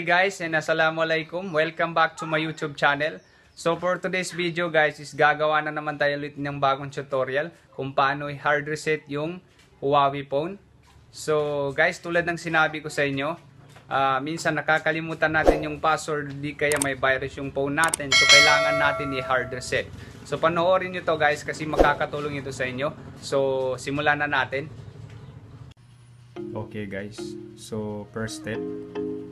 Hi guys and assalamualaikum. Welcome back to my YouTube channel. So for today's video guys is gagawa na naman tayo ulit ng bagong tutorial kung paano i-hard reset yung Huawei phone. So guys tulad ng sinabi ko sa inyo, ah, minsan nakakalimutan natin yung password di kaya may virus yung phone natin. So kailangan natin i-hard reset. So panoorin nyo to guys kasi makakatulong ito sa inyo. So simulan na natin. Okay guys, so first step,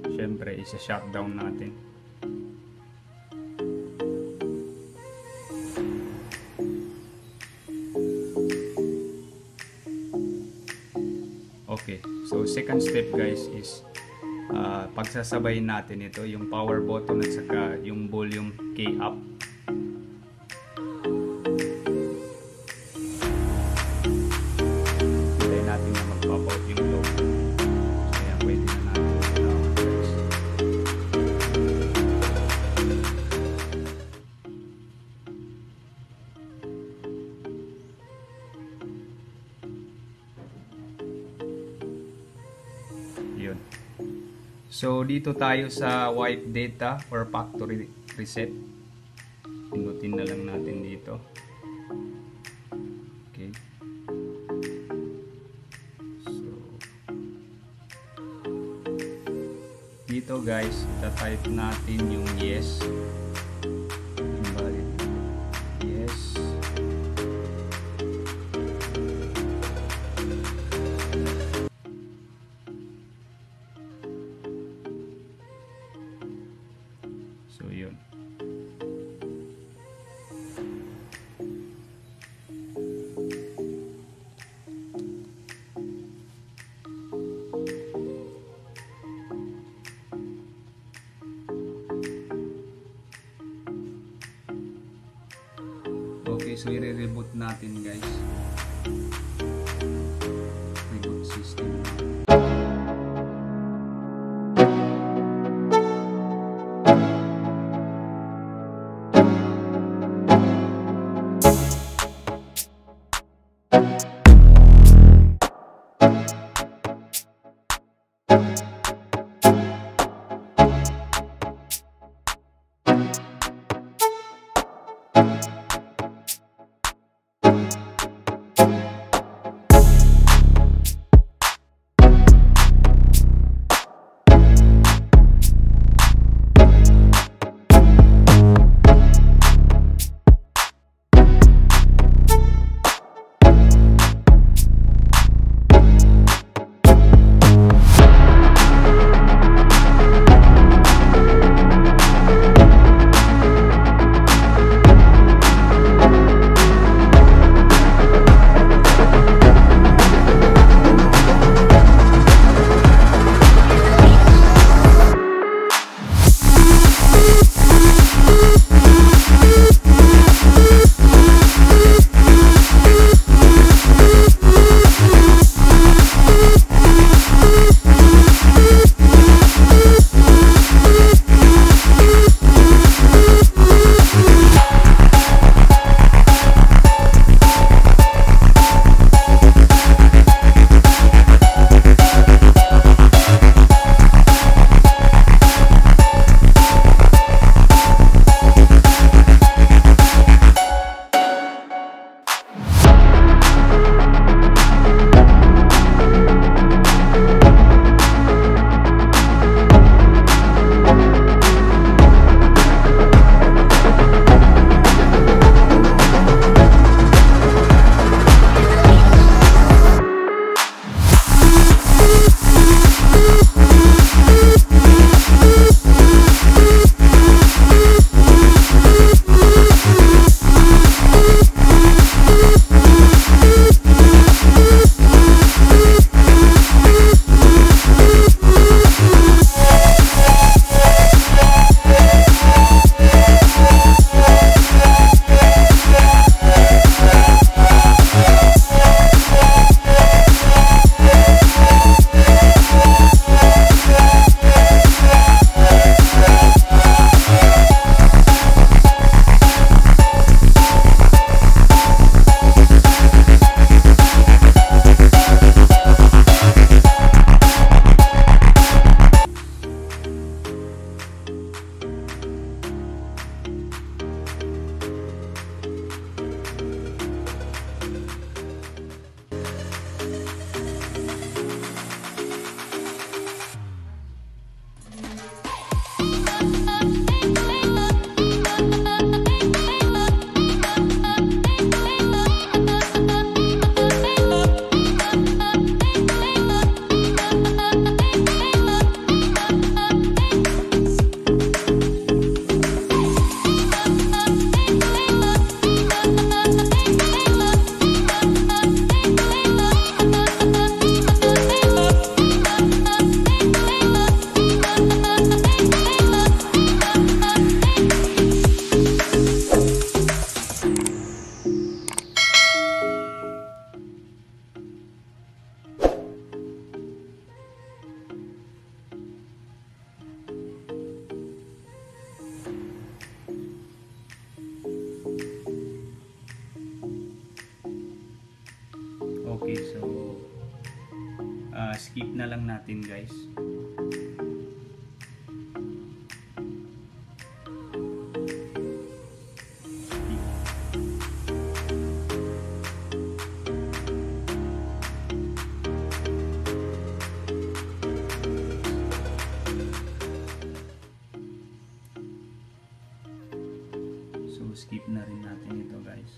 syempre isa-shutdown natin. Okay, so second step guys is uh, pagsasabayin natin ito, yung power button at saka yung volume key up. So, dito tayo sa wipe data or factory reset. Pinutin na lang natin dito. Okay. So, dito guys, ita-type natin yung yes. So, yun. Okay, so i-reboot natin guys. Skip na lang natin guys. Skip na rin natin ito guys.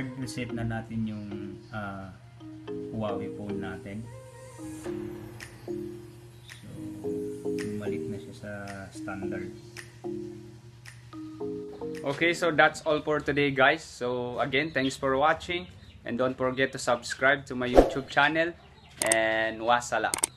So, na-hard reset na natin yung ah, Huawei phone natin. So, bumalik na siya sa standard. Okay, so that's all for today guys. So, again, thanks for watching. And don't forget to subscribe to my YouTube channel. And wassalam.